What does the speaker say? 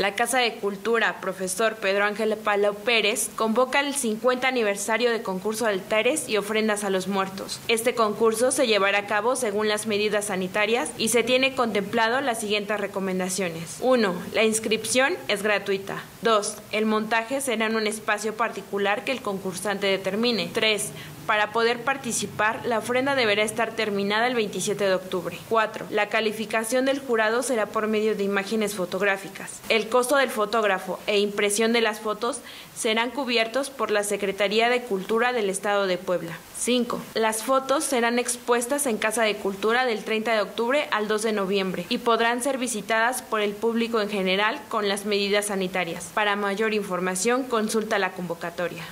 La Casa de Cultura, profesor Pedro Ángel Palau Pérez, convoca el 50 aniversario de concurso de altares y ofrendas a los muertos. Este concurso se llevará a cabo según las medidas sanitarias y se tiene contemplado las siguientes recomendaciones. 1. La inscripción es gratuita. 2. El montaje será en un espacio particular que el concursante determine. 3. Para poder participar, la ofrenda deberá estar terminada el 27 de octubre. 4. La calificación del jurado será por medio de imágenes fotográficas. El costo del fotógrafo e impresión de las fotos serán cubiertos por la Secretaría de Cultura del Estado de Puebla. 5. Las fotos serán expuestas en Casa de Cultura del 30 de octubre al 2 de noviembre y podrán ser visitadas por el público en general con las medidas sanitarias. Para mayor información, consulta la convocatoria.